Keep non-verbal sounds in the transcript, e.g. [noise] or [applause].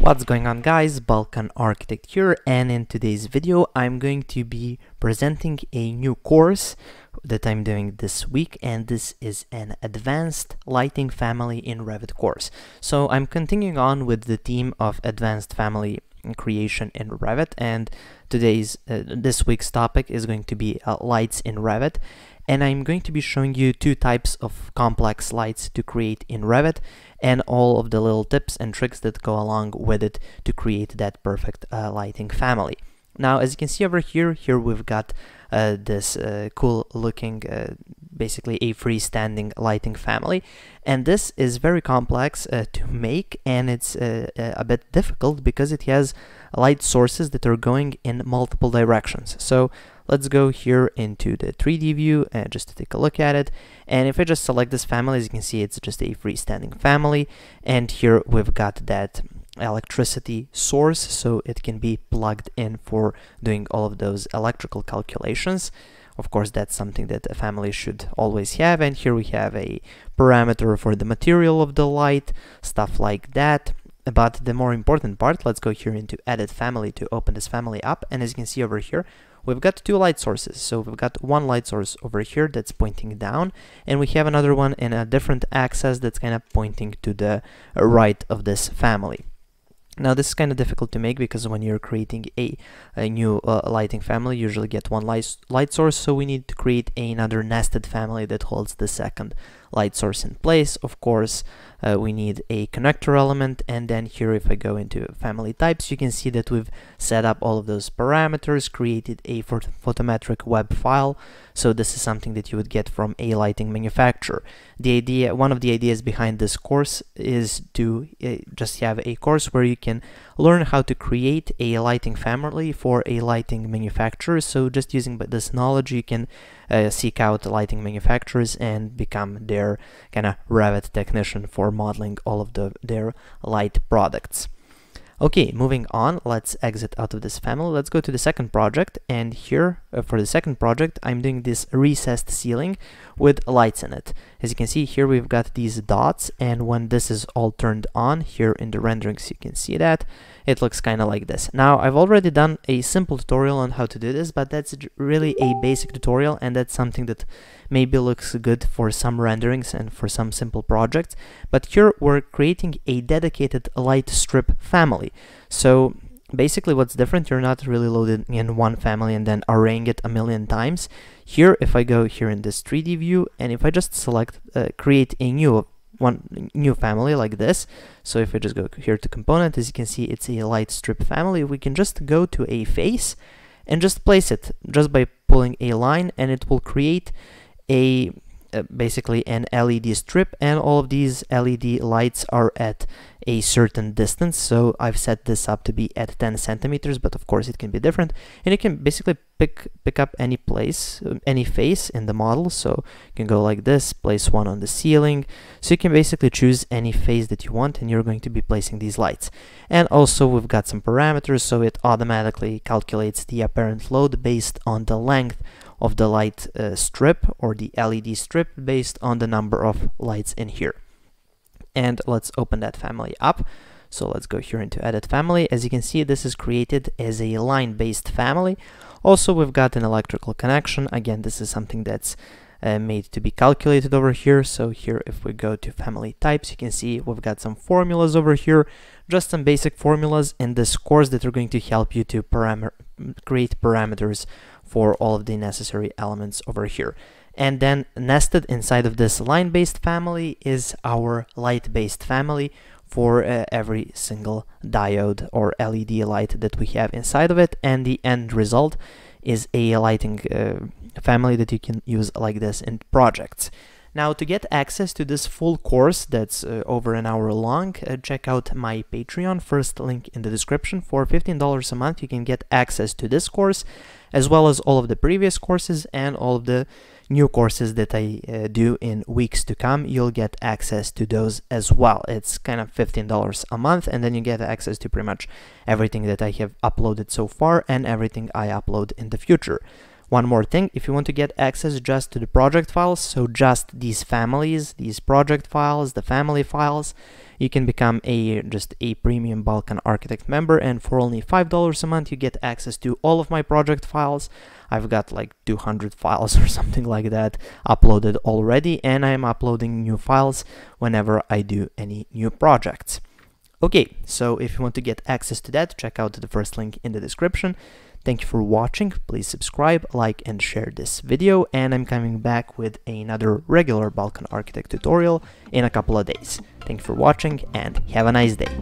What's going on guys, Balkan Architect here and in today's video I'm going to be presenting a new course that I'm doing this week and this is an advanced lighting family in Revit course. So I'm continuing on with the theme of advanced family creation in Revit and today's uh, this week's topic is going to be uh, lights in Revit and I'm going to be showing you two types of complex lights to create in Revit and all of the little tips and tricks that go along with it to create that perfect uh, lighting family. Now, as you can see over here, here we've got uh, this uh, cool looking, uh, basically a freestanding lighting family. And this is very complex uh, to make and it's uh, a bit difficult because it has light sources that are going in multiple directions. So Let's go here into the 3D view and just to take a look at it. And if I just select this family, as you can see, it's just a freestanding family. And here we've got that electricity source, so it can be plugged in for doing all of those electrical calculations. Of course, that's something that a family should always have. And here we have a parameter for the material of the light, stuff like that. But the more important part, let's go here into edit family to open this family up. And as you can see over here, we've got two light sources. So we've got one light source over here that's pointing down, and we have another one in a different axis that's kind of pointing to the right of this family. Now this is kind of difficult to make because when you're creating a, a new uh, lighting family, you usually get one light, light source, so we need to create another nested family that holds the second light source in place. Of course, uh, we need a connector element, and then here if I go into family types, you can see that we've set up all of those parameters, created a photometric web file, so this is something that you would get from a lighting manufacturer. The idea, one of the ideas behind this course is to uh, just have a course where you can learn how to create a lighting family for a lighting manufacturer. So just using this knowledge, you can uh, seek out lighting manufacturers and become their kind of Revit technician for modeling all of the, their light products. Okay, moving on, let's exit out of this family. Let's go to the second project. And here, uh, for the second project, I'm doing this recessed ceiling with lights in it. As you can see here, we've got these dots. And when this is all turned on, here in the renderings, you can see that it looks kind of like this. Now, I've already done a simple tutorial on how to do this, but that's really a basic tutorial, and that's something that maybe looks good for some renderings and for some simple projects. But here we're creating a dedicated light strip family. So basically what's different, you're not really loading in one family and then arraying it a million times. Here, if I go here in this 3D view, and if I just select uh, create a new one new family like this. So if I just go here to component, as you can see, it's a light strip family. We can just go to a face and just place it just by pulling a line and it will create a uh, basically an LED strip and all of these LED lights are at a certain distance. So I've set this up to be at 10 centimeters but of course it can be different. And you can basically pick pick up any place um, any face in the model so you can go like this place one on the ceiling so you can basically choose any face that you want and you're going to be placing these lights and also we've got some parameters so it automatically calculates the apparent load based on the length of the light uh, strip or the LED strip based on the number of lights in here. And let's open that family up. So let's go here into edit family. As you can see, this is created as a line-based family. Also, we've got an electrical connection. Again, this is something that's uh, made to be calculated over here. So here, if we go to family types, you can see we've got some formulas over here, just some basic formulas in this course that are going to help you to parameter create parameters for all of the necessary elements over here. And then nested inside of this line-based family is our light-based family for uh, every single diode or LED light that we have inside of it. And the end result is a lighting uh, family that you can use like this in projects. Now to get access to this full course that's uh, over an hour long, uh, check out my Patreon, first link in the description. For $15 a month you can get access to this course as well as all of the previous courses and all of the new courses that I uh, do in weeks to come, you'll get access to those as well. It's kind of $15 a month, and then you get access to pretty much everything that I have uploaded so far and everything I upload in the future. One more thing, if you want to get access just to the project files, so just these families, these project files, the family files, you can become a just a premium Balkan Architect member and for only $5 a month you get access to all of my project files. I've got like 200 files [laughs] or something like that uploaded already and I'm uploading new files whenever I do any new projects. Okay, so if you want to get access to that, check out the first link in the description. Thank you for watching, please subscribe, like and share this video and I'm coming back with another regular Balkan Architect tutorial in a couple of days. Thank you for watching and have a nice day.